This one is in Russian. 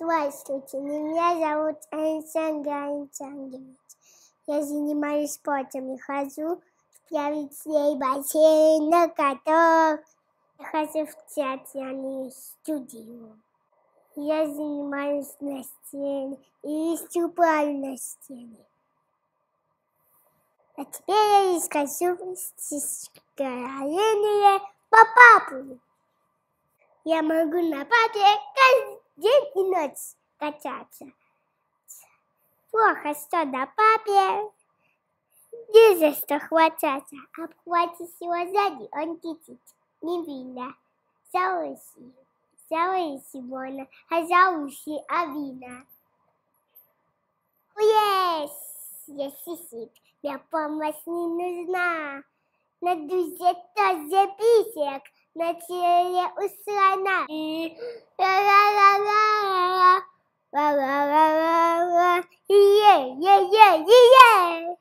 Здравствуйте, меня зовут Александр Александрович. Я занимаюсь спортом и хожу в плавательный бассейн, на каток. Я хожу в театральную студию. Я занимаюсь на сцене и выступаю на сцене. А теперь я расскажу стихотворение по папу. Я могу на папе каждый ночь качаться. Плохо, что на папе не за что хвататься. Обхватишь его сзади, он китит. Не видно. За уси, за уси можно, а за уси авина. Yes, yes, сисит, мне помощь не нужна. На дузе тоже писек, на теле у слона. И la yeah, yeah, yeah, yeah.